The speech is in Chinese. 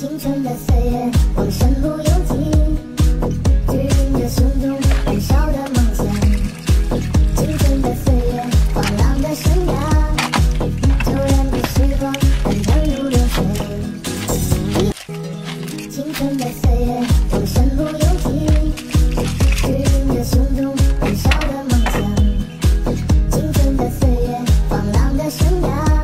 青春的岁月，我身不由己，指引着胸中燃烧的梦想。青春的岁月，放浪的生涯，就让这时光奔腾如流水。青春的岁月，我身不由己，指引着胸中燃烧的梦想。青春的岁月，放浪的生涯。